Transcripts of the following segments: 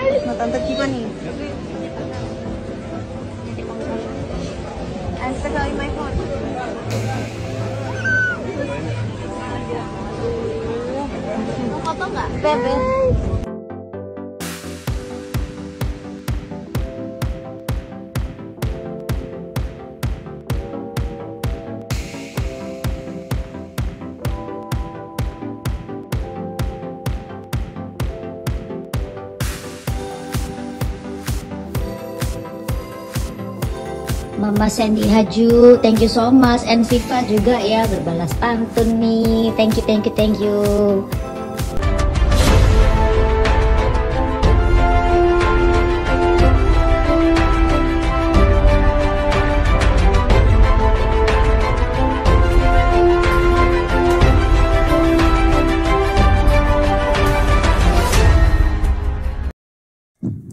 Nah, tante Kiva nih. My phone. Mau foto nggak? Bebe. Mama Sandy Haju, thank you so much. And Siva juga ya berbalas pantun nih. Thank you, thank you, thank you.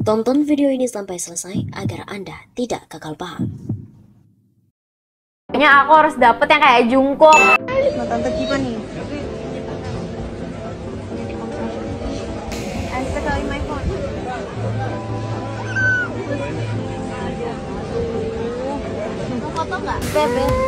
Tonton video ini sampai selesai agar Anda tidak gagal paham. Kayaknya aku harus dapet yang kayak jungkook. Nah, tante Kiva nih. Foto nggak? Bebe.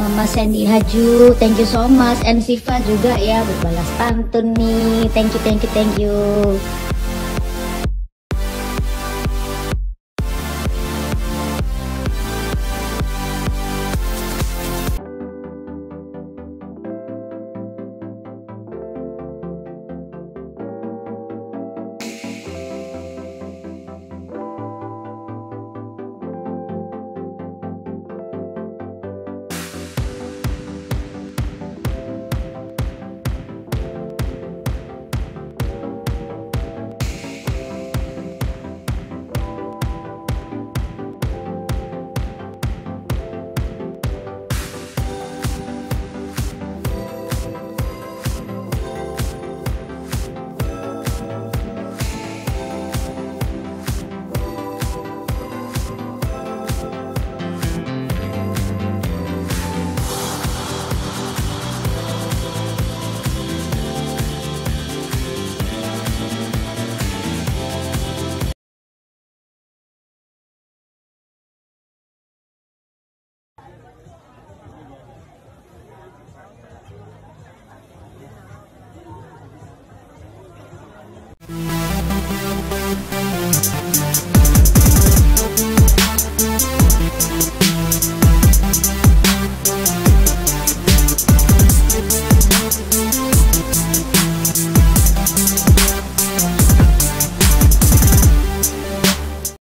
Mama Sandy Haju, thank you so much. And Siva juga ya berbalas pantun nih. Thank you, thank you, thank you.